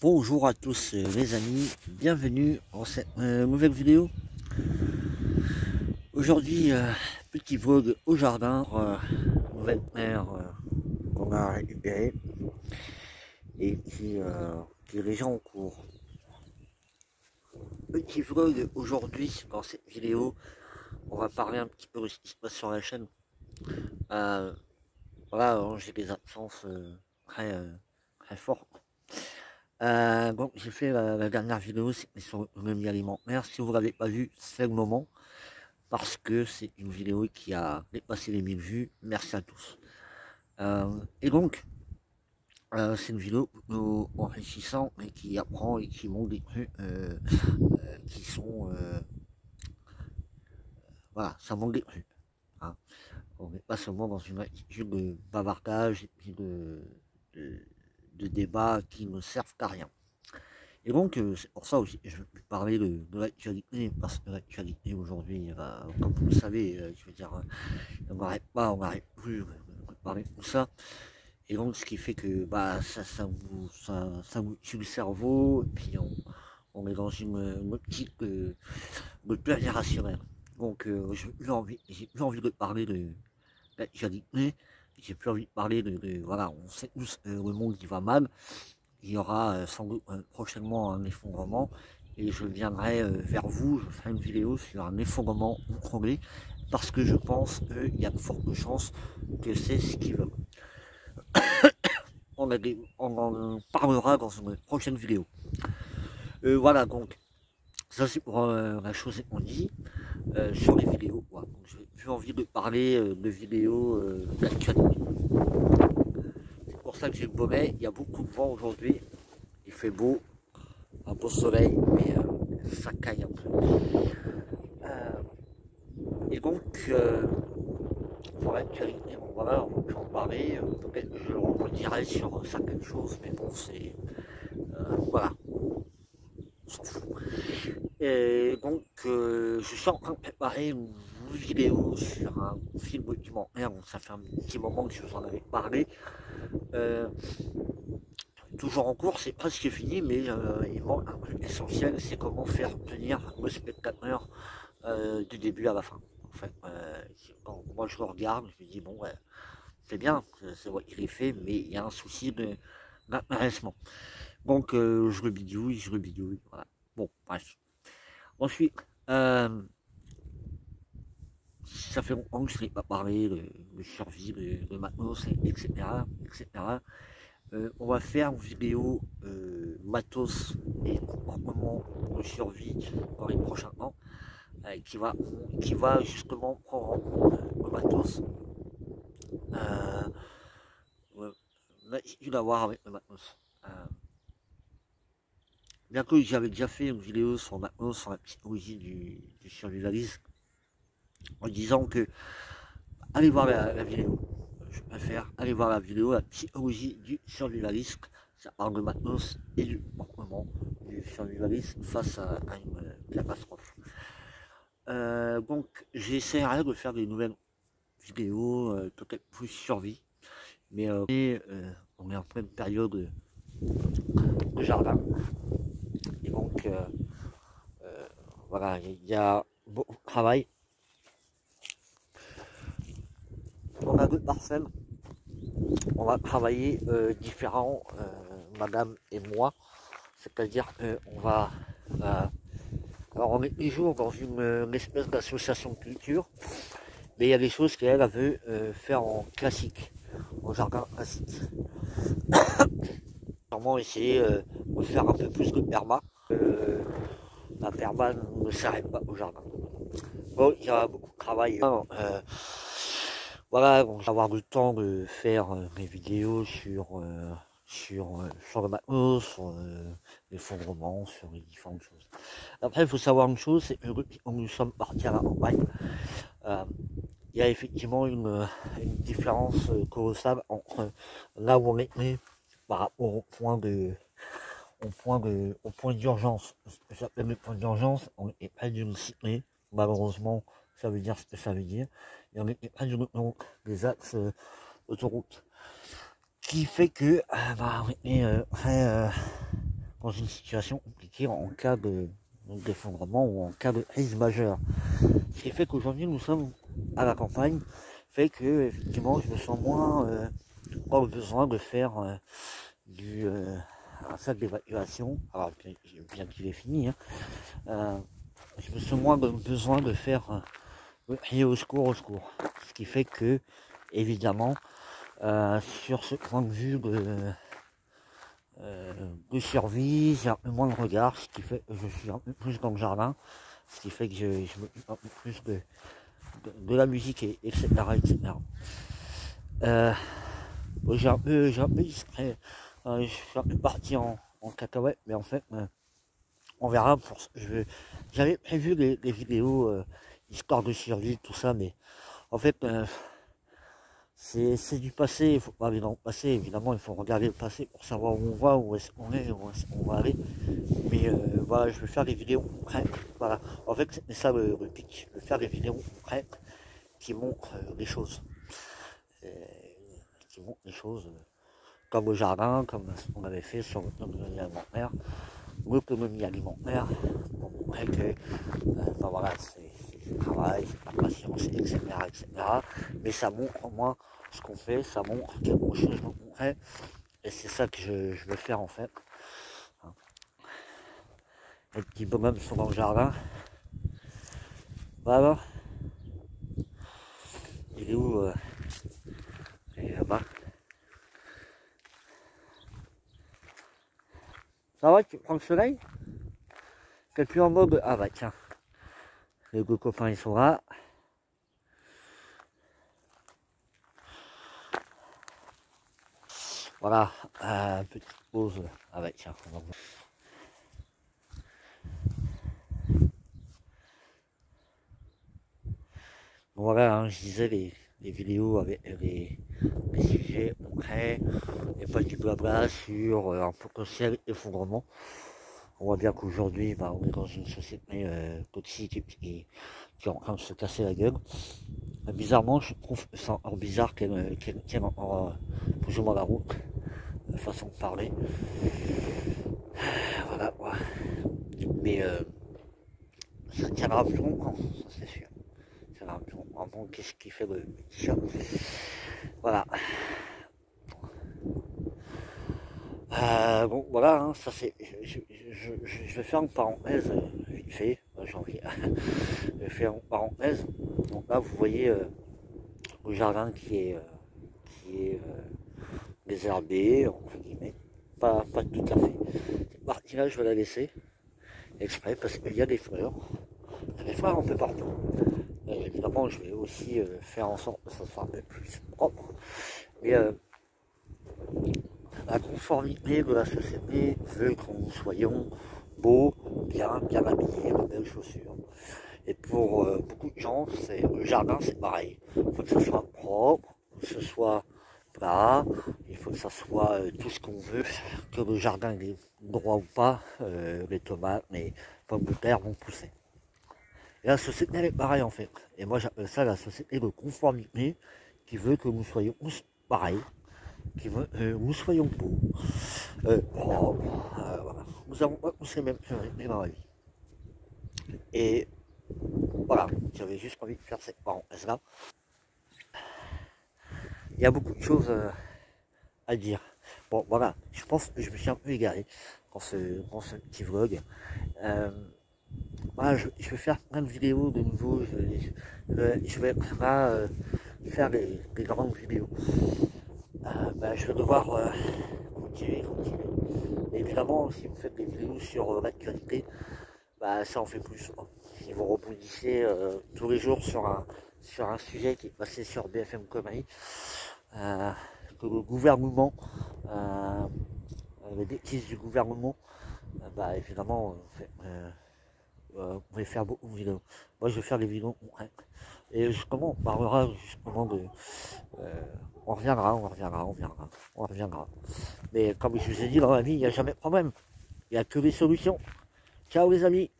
Bonjour à tous euh, les amis, bienvenue dans cette euh, nouvelle vidéo. Aujourd'hui, euh, petit vlog au jardin, nouvelle mer qu'on a récupérée et qui, qui est déjà en cours. Petit vlog aujourd'hui dans cette vidéo, on va parler un petit peu de ce qui se passe sur la chaîne. voilà, j'ai des absences très, très fortes euh, bon, j'ai fait la, dernière vidéo sur l'économie alimentaire. Si vous ne l'avez pas vu, c'est le moment. Parce que c'est une vidéo qui a dépassé les 1000 vues. Merci à tous. Euh, et donc, euh, c'est une vidéo enrichissante et qui apprend et qui montre des qui sont... voilà, ça montre des trucs. Hein. On n'est pas seulement dans une attitude de bavardage et puis de débats qui ne servent qu'à rien. Et donc, euh, c'est pour ça aussi, je vais parler de, l'actualité, parce que l'actualité aujourd'hui, euh, comme vous le savez, euh, je veux dire, on n'arrête pas, on n'arrête plus de parler de tout ça. Et donc, ce qui fait que bah, ça, ça, vous, ça, ça tue le cerveau, et puis on, on est dans une, optique de, de rationnel. Donc, j'ai plus envie de parler de l'actualité, j'ai plus envie de parler de, voilà, on sait tous euh, le monde qui va mal. Il y aura euh, sans doute euh, prochainement un effondrement et je viendrai vers vous, je ferai une vidéo sur un effondrement contrôlé parce que je pense qu'il y a de fortes chances que c'est ce qu'ils veulent. on, en parlera dans une prochaine vidéo. voilà donc, ça c'est pour la chose qu'on dit sur les vidéos envie de parler euh, de vidéos euh, d'actualité. C'est pour ça que j'ai le bonnet. Il y a beaucoup de vent aujourd'hui. Il fait beau, un beau soleil, mais euh, ça caille un peu. et donc, pour l'actualité, bon, voilà, on peut en parler. Peut-être je redirai sur certaines choses, mais bon, c'est. voilà. On s'en fout. Et donc, je suis en train de préparer une vidéo sur un film documentaire, ça fait un petit moment que je vous en avais parlé. Euh, toujours en cours, c'est presque fini, mais euh, il essentiel, c'est comment faire tenir le spectateur euh, du début à la fin. En quand moi je le regarde, je me dis bon, c'est bien, c'est vrai qu'il est fait, mais il y a un souci d'intéressement. Donc je le bidouille, je le bidouille, voilà. Bon, bref. Ensuite, ça fait longtemps que je n'ai pas parlé de, survie, de, de matos, etc. etc. Euh, on va faire une vidéo euh, matos et comportement de survie dans les prochains temps euh, qui, va, qui va justement prendre en compte le matos. l'attitude à voir avec le matos. bien que j'avais déjà fait une vidéo sur matos, sur la psychologie du, du survivalisme, en disant que allez voir la, vidéo. Je préfère aller voir la vidéo, la psychologie du survivalisme. Ça parle de matos et du comportement du survivalisme face à, une catastrophe. Euh, donc j'essaierai de faire des nouvelles vidéos, euh, peut-être plus survie. Mais euh, on est en pleine période de jardin. Et donc voilà, il y a beaucoup de travail on a deux parcelles. On va travailler euh, différents, euh, madame et moi. C'est-à-dire qu'on va... Euh, alors on est toujours dans une, espèce d'association de culture, mais il y a des choses qu'elle veut faire en classique, en jardin classique. Essayer de faire un peu plus de perma. la perma ne s'arrête pas au jardin. Bon, il y a beaucoup de travail. Voilà, bon, avoir le temps de faire euh, mes vidéos sur, euh, sur, euh, sur le matos, sur l'effondrement, sur les différentes choses. Après, il faut savoir une chose, c'est que nous sommes partis à la campagne, il y a effectivement une, différence colossale entre là où on est par rapport au point de au point de au point d'urgence. J'appelle le point d'urgence, on est près d'une cité, malheureusement ça veut dire ce que ça veut dire. Et on près des axes euh, autoroutes. Qui fait que euh, bah, on euh, très, dans une situation compliquée en cas de d'effondrement ou en cas de crise majeure. Ce qui fait qu'aujourd'hui nous sommes à la campagne, fait que effectivement je me sens moins euh, besoin de faire euh, du euh, un sac d'évacuation, alors bien qu'il est fini, hein. euh, je me sens moins besoin de faire crier au secours, au secours. Ce qui fait que, évidemment, sur ce point de vue de, de survie, j'ai un peu moins de regard, ce qui fait que je suis un peu plus dans le jardin, ce qui fait que je, m'occupe un peu plus de, de, la musique, et, etc. etc. Euh, j'ai un peu, j'ai un peu discret, euh, je suis un peu parti en, en cacahuète, mais en fait, euh, on verra. Je, j'avais prévu les vidéos euh, histoire de survie, tout ça, mais en fait, euh, c'est du passé, il faut pas aller dans le passé, évidemment, il faut regarder le passé pour savoir où on va, où est-ce qu'on est, où est-ce qu'on va aller. Mais euh, voilà, je vais faire des vidéos concrètes. Voilà. En fait, c'est ça le, le pitch. Je vais faire des vidéos concrètes qui montrent euh, les choses. Euh, qui montrent les choses comme au jardin, comme ce qu'on avait fait sur l'autonomie alimentaire, l'autonomie alimentaire, ben voilà, c'est travail, c'est la patience, etc., etc. Mais ça montre au moins ce qu'on fait, ça montre quelque chose qu'on fait. Et c'est ça que je, je, veux faire en fait. Les petits bonhommes sont dans le jardin. Voilà. Il est où euh... Il est là-bas. Ça va, tu prends le soleil? Quelqu'un en mode... Ah bah tiens. Les deux copains ils sont là. Voilà, euh, petite pause avec. Voilà, hein, je disais les, vidéos avec les, les sujets concrets et pas du blabla sur euh, un potentiel effondrement on voit bien qu'aujourd'hui, on est dans une société euh, qui, est en train de se casser la gueule. Euh, bizarrement, je trouve ça bizarre qu'elle qu tienne euh, plus ou moins la route, façon de parler. Voilà. Mais euh, ça tiendra plus longtemps, ça c'est sûr. Ça tiendra plus longtemps. Bon, qu'est-ce qui fait le chat? Voilà. Euh, bon, voilà, hein, ça c'est. Je, vais faire une parenthèse vite fait, euh, j'ai envie. je vais faire une parenthèse. Donc là, vous voyez euh, le jardin qui est, euh, qui est désherbé, entre guillemets. Pas, pas tout à fait. Cette partie-là, je vais la laisser exprès parce qu'il y a des fleurs. Il y a des fleurs un peu partout. Évidemment, je vais aussi faire en sorte que ça soit un peu plus propre. Mais la conformité de la société veut que nous soyons beaux, bien, bien habillés, de belles chaussures. Et pour euh, beaucoup de gens, c'est le jardin, c'est pareil. Il faut que ce soit propre, que ce soit plat, il faut que ça soit euh, tout ce qu'on veut, que le jardin est droit ou pas, euh, les tomates, les pommes de terre vont pousser. Et la société, elle est pareille en fait. Et moi, j'appelle ça la société de conformité qui veut que nous soyons tous pareils, qui euh, nous soyons beaux. Euh, euh, voilà. Nous avons poussé même la vie. Et voilà, j'avais juste envie de faire cette parenthèse là. Il y a beaucoup de choses euh, à dire. Bon, voilà, je pense que je me suis un peu égaré dans ce, petit vlog. Euh, voilà, je, vais faire plein de vidéos de nouveau. Je, je, je vais là, euh, faire des, grandes vidéos. Euh, ben, je vais devoir euh, continuer, continuer. évidemment, si vous faites des vidéos sur euh, l'actualité, bah, ça en fait plus. Si vous rebondissez euh, tous les jours sur un, sur un sujet qui est passé sur BFM Comedy, euh, que le gouvernement, euh, les bêtises du gouvernement, bah, évidemment, fait, vous pouvez faire beaucoup de vidéos. Moi, je vais faire des vidéos. Et justement, on parlera justement de... On reviendra, on reviendra, on reviendra, on reviendra. Mais comme je vous ai dit dans la vie, il n'y a jamais de problème. Il n'y a que des solutions. Ciao les amis